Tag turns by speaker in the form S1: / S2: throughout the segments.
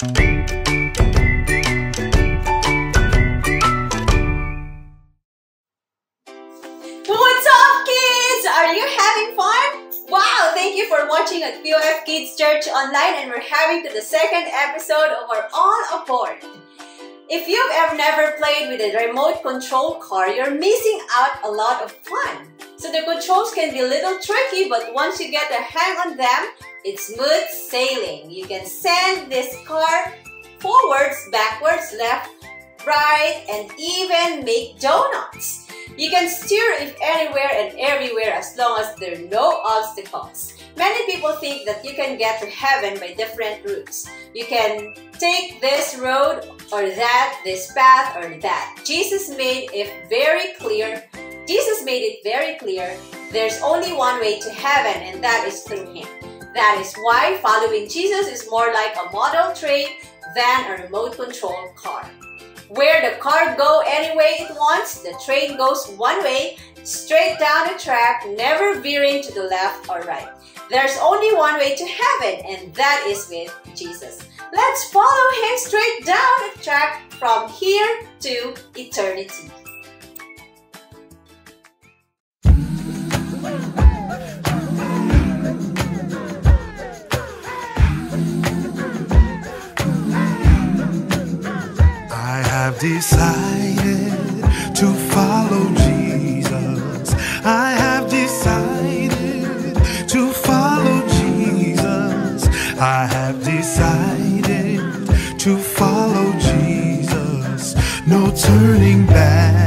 S1: What's up, kids? Are you having fun? Wow, thank you for watching at POF Kids Church Online and we're having to the second episode of our All Aboard. If you've ever never played with a remote control car, you're missing out a lot of fun. So the controls can be a little tricky, but once you get a hang on them, it's smooth sailing. You can send this car forwards, backwards, left, right, and even make donuts. You can steer it anywhere and everywhere as long as there are no obstacles. Many people think that you can get to heaven by different routes. You can take this road or that, this path or that. Jesus made it very clear. Jesus made it very clear there's only one way to heaven and that is through him. That is why following Jesus is more like a model train than a remote control car. Where the car go any way it wants, the train goes one way, straight down the track, never veering to the left or right. There's only one way to heaven, and that is with Jesus. Let's follow him straight down the track from here to eternity.
S2: Decided to follow Jesus. I have decided to follow Jesus. I have decided to follow Jesus. No turning back,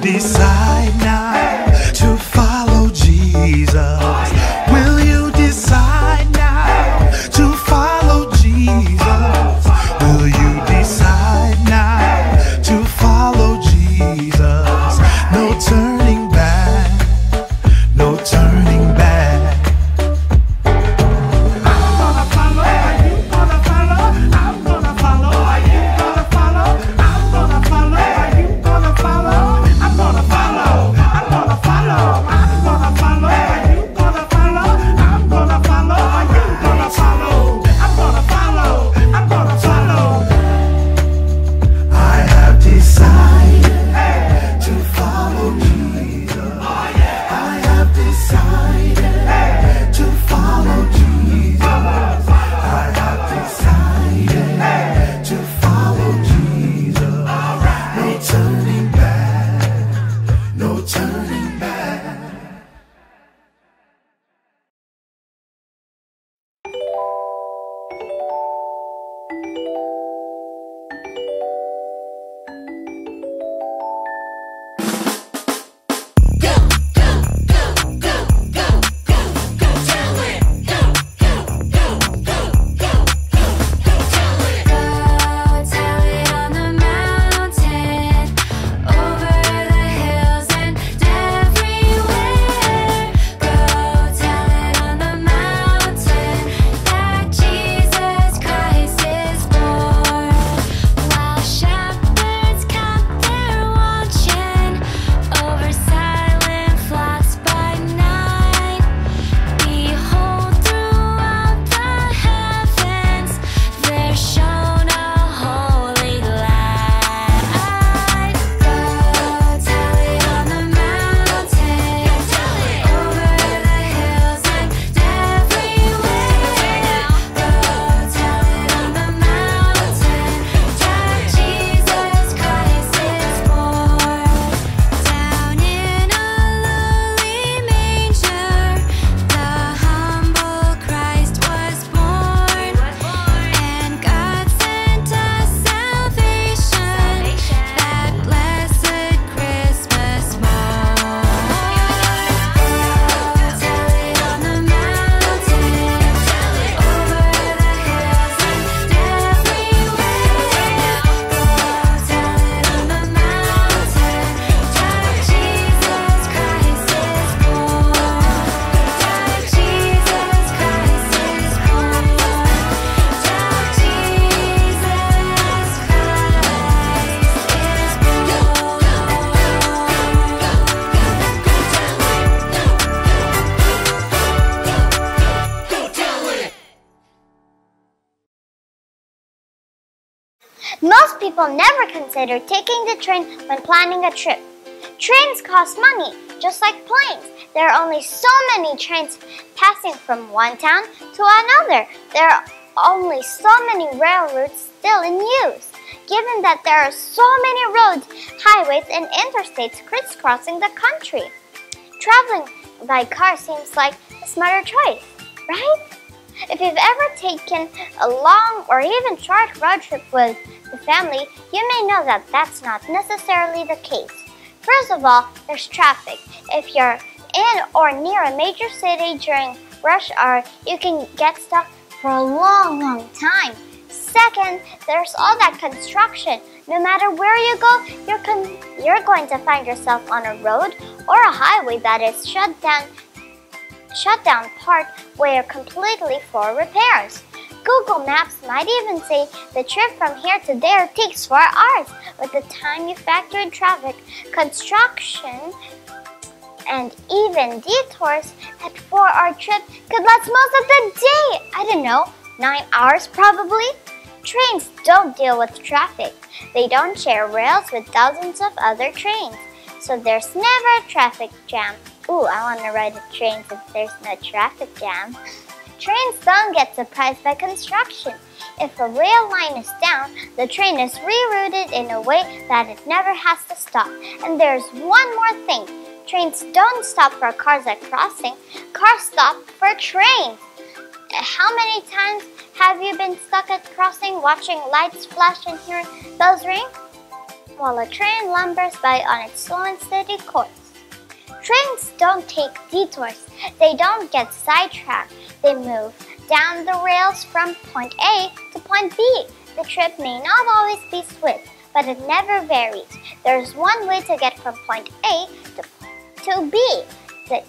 S2: decide now to follow Jesus?
S3: Most people never consider taking the train when planning a trip. Trains cost money, just like planes. There are only so many trains passing from one town to another. There are only so many railroads still in use. Given that there are so many roads, highways, and interstates crisscrossing the country, traveling by car seems like a smarter choice, right? If you've ever taken a long or even short road trip with the family, you may know that that's not necessarily the case. First of all, there's traffic. If you're in or near a major city during rush hour, you can get stuck for a long, long time. Second, there's all that construction. No matter where you go, you're, you're going to find yourself on a road or a highway that is shut down shut down part where completely for repairs. Google Maps might even say the trip from here to there takes four hours. With the time you factor in traffic, construction, and even detours, that four-hour trip could last most of the day. I don't know, nine hours probably. Trains don't deal with traffic. They don't share rails with thousands of other trains. So there's never a traffic jam. Ooh, I want to ride a train since there's no traffic jam. Trains don't get surprised by construction. If a rail line is down, the train is rerouted in a way that it never has to stop. And there's one more thing. Trains don't stop for cars at crossing. Cars stop for trains. How many times have you been stuck at crossing watching lights flash and hearing bells ring? While a train lumbers by on its slow and steady course. Trains don't take detours. They don't get sidetracked. They move down the rails from point A to point B. The trip may not always be swift, but it never varies. There's one way to get from point A to, to B, the,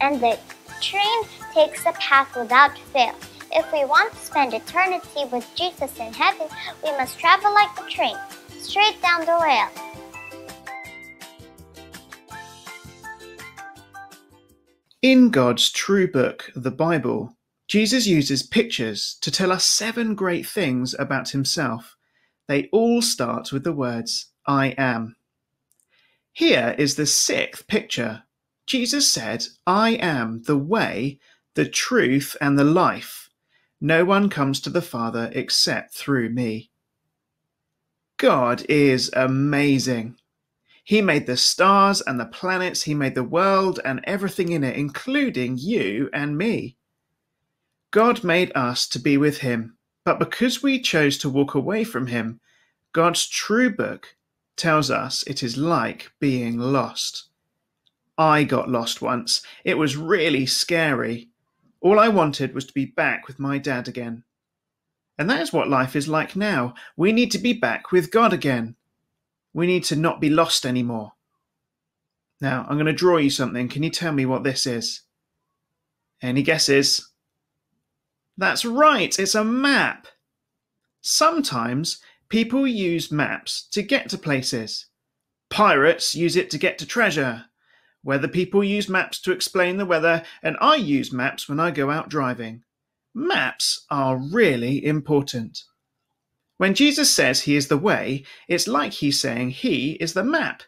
S3: and the train takes the path without fail. If we want to spend eternity with Jesus in heaven, we must travel like the train, straight down the rail.
S2: In God's true book, the Bible, Jesus uses pictures to tell us seven great things about himself. They all start with the words, I am. Here is the sixth picture. Jesus said, I am the way, the truth, and the life. No one comes to the Father except through me. God is amazing. He made the stars and the planets, He made the world and everything in it, including you and me. God made us to be with Him, but because we chose to walk away from Him, God's true book tells us it is like being lost. I got lost once. It was really scary. All I wanted was to be back with my dad again. And that is what life is like now. We need to be back with God again. We need to not be lost anymore. Now, I'm going to draw you something. Can you tell me what this is? Any guesses? That's right, it's a map. Sometimes people use maps to get to places. Pirates use it to get to treasure. Weather people use maps to explain the weather, and I use maps when I go out driving. Maps are really important. When Jesus says he is the way, it's like he's saying he is the map.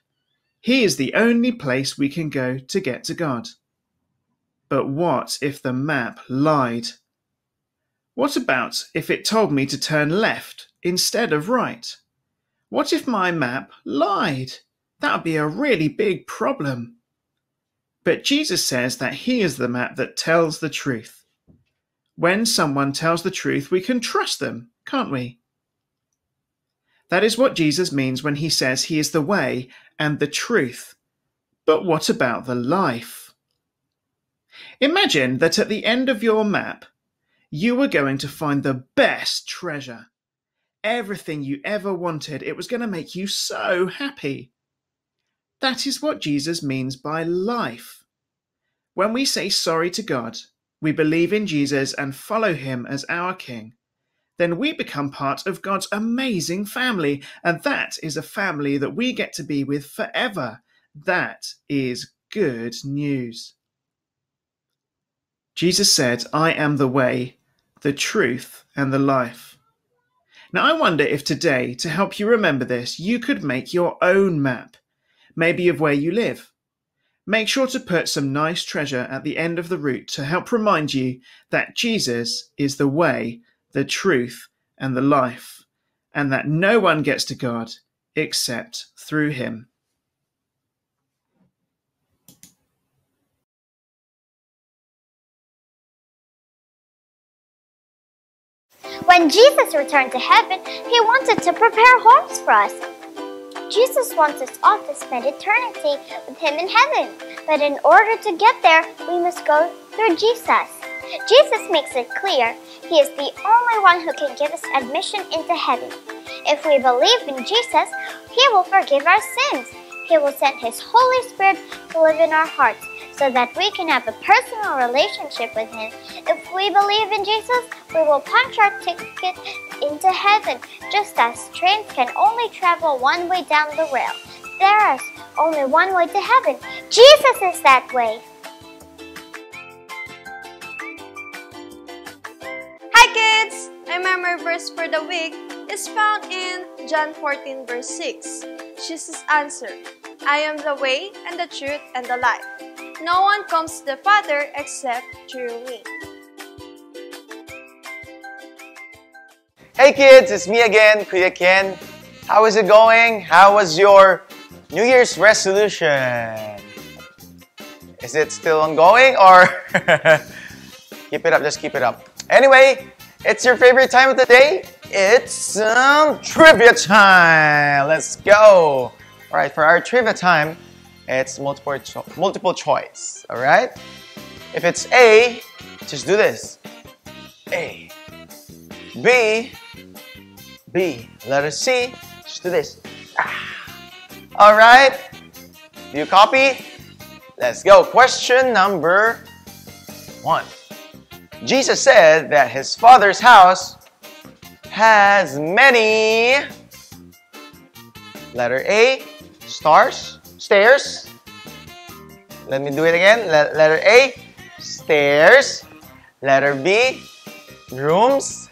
S2: He is the only place we can go to get to God. But what if the map lied? What about if it told me to turn left instead of right? What if my map lied? That would be a really big problem. But Jesus says that He is the map that tells the truth. When someone tells the truth, we can trust them, can't we? That is what Jesus means when he says he is the way and the truth. But what about the life? Imagine that at the end of your map, you were going to find the best treasure. Everything you ever wanted. It was going to make you so happy. That is what Jesus means by life. When we say sorry to God, we believe in Jesus and follow him as our King then we become part of God's amazing family. And that is a family that we get to be with forever. That is good news. Jesus said, I am the way, the truth, and the life. Now, I wonder if today, to help you remember this, you could make your own map, maybe of where you live. Make sure to put some nice treasure at the end of the route to help remind you that Jesus is the way, the truth, and the life, and that no one gets to God except through him.
S3: When Jesus returned to heaven, he wanted to prepare homes for us. Jesus wants us all to spend eternity with him in heaven. But in order to get there, we must go through Jesus. Jesus makes it clear he is the only one who can give us admission into heaven. If we believe in Jesus, he will forgive our sins. He will send his Holy Spirit to live in our hearts so that we can have a personal relationship with Him. If we believe in Jesus, we will punch our ticket into heaven, just as trains can only travel one way down the rail. There is only one way to heaven. Jesus is that way.
S4: My memory verse for the week is found in John 14 verse 6. Jesus answered, I am the way and the truth and the life. No one comes to the Father except through me.
S5: Hey kids, it's me again, Kuya Ken. How is it going? How was your New Year's resolution? Is it still ongoing or keep it up, just keep it up. Anyway, it's your favorite time of the day. It's um, trivia time. Let's go. All right, for our trivia time, it's multiple cho- multiple choice. All right. If it's A, just do this. A. B. B. Letter C. Just do this. Ah. All right. Do you copy? Let's go. Question number one. Jesus said that his father's house has many. Letter A. Stars. Stairs. Let me do it again. Le- letter A. Stairs. Letter B. Rooms.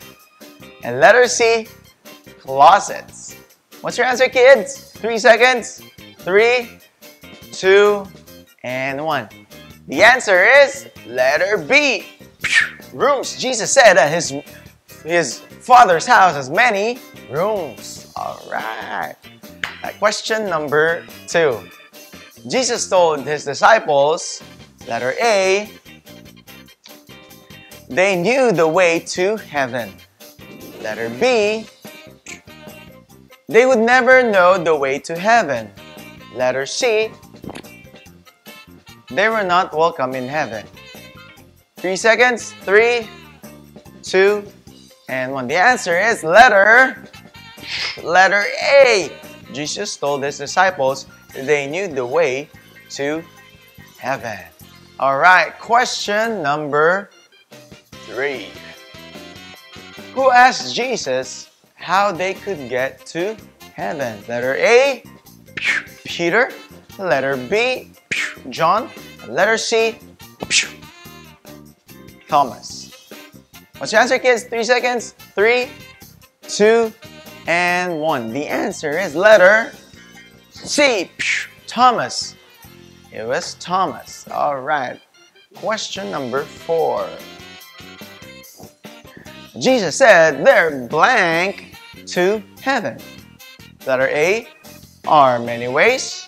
S5: And letter C. Closets. What's your answer, kids? Three seconds. Three, two, and one. The answer is letter B. Rooms. Jesus said that his his father's house has many rooms. All right. Uh, question number two. Jesus told his disciples, letter A, they knew the way to heaven. Letter B, they would never know the way to heaven. Letter C, they were not welcome in heaven. Three seconds. Three, two, and one. The answer is letter letter A. Jesus told his disciples they knew the way to heaven. All right, question number three. Who asked Jesus how they could get to heaven? Letter A, Peter. Letter B, John. Letter C, Thomas. What's your answer, kids? Three seconds. Three, two, and one. The answer is letter C. Thomas. It was Thomas. All right. Question number four. Jesus said they're blank to heaven. Letter A are many ways.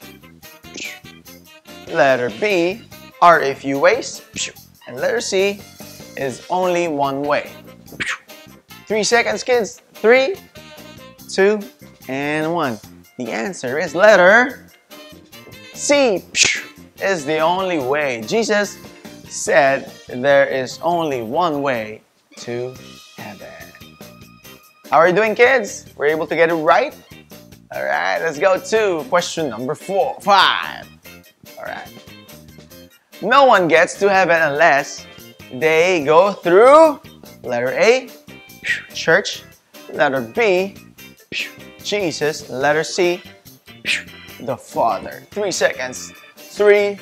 S5: Letter B are a few ways. And letter C is only one way. Three seconds, kids. Three, two, and one. The answer is letter C. Is the only way. Jesus said there is only one way to heaven. How are you doing, kids? We're able to get it right? All right, let's go to question number four, five. All right. No one gets to heaven unless they go through letter A, church, letter B, Jesus, letter C, the Father. Three seconds. Three,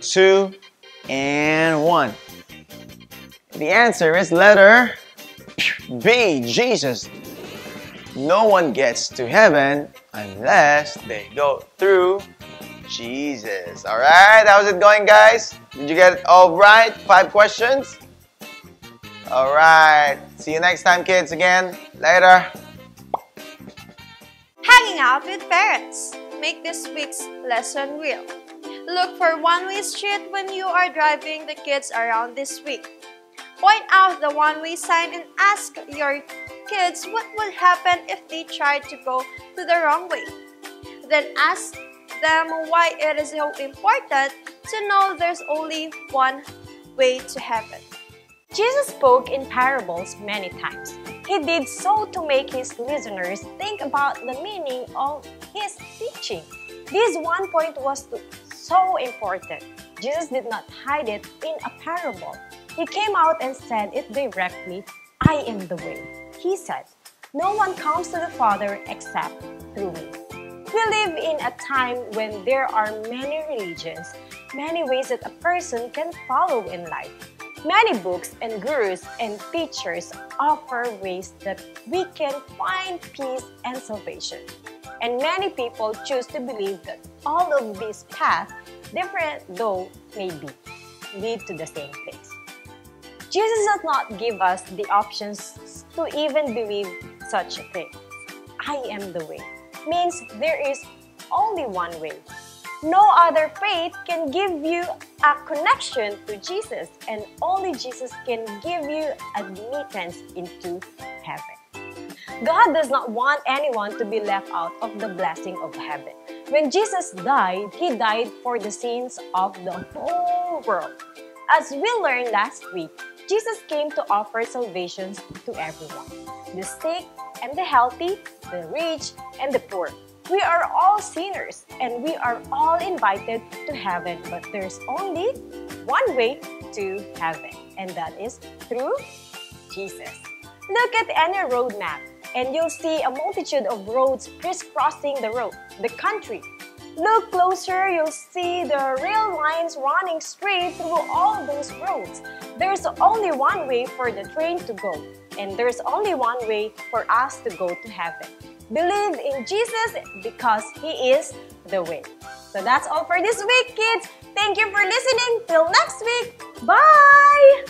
S5: two, and one. The answer is letter B, Jesus. no one gets to heaven unless they go through Jesus. All right, how's it going, guys? Did you get it all right? Five questions? All right, see you next time, kids, again. Later.
S4: Hanging out with parents. Make this week's lesson real. Look for one-way street when you are driving the kids around this week. Point out the one-way sign and ask your kids what will happen if they try to go to the wrong way. Then ask them why it is so important to know there's only one way to heaven.
S6: Jesus spoke in parables many times. He did so to make his listeners think about the meaning of his teaching. This one point was so important. Jesus did not hide it in a parable. He came out and said it directly I am the way. He said, No one comes to the Father except through me. We live in a time when there are many religions, many ways that a person can follow in life. Many books and gurus and teachers offer ways that we can find peace and salvation. And many people choose to believe that all of these paths, different though may be, lead to the same place. Jesus does not give us the options to even believe such a thing. I am the way means there is only one way. No other faith can give you a connection to Jesus, and only Jesus can give you admittance into heaven. God does not want anyone to be left out of the blessing of heaven. When Jesus died, He died for the sins of the whole world. As we learned last week, Jesus came to offer salvation to everyone the sick and the healthy, the rich and the poor. We are all sinners and we are all invited to heaven, but there's only one way to heaven, and that is through Jesus. Look at any road map, and you'll see a multitude of roads crisscrossing the road, the country. Look closer, you'll see the rail lines running straight through all those roads. There's only one way for the train to go, and there's only one way for us to go to heaven. Believe in Jesus because He is the way. So that's all for this week, kids. Thank you for listening. Till next week. Bye!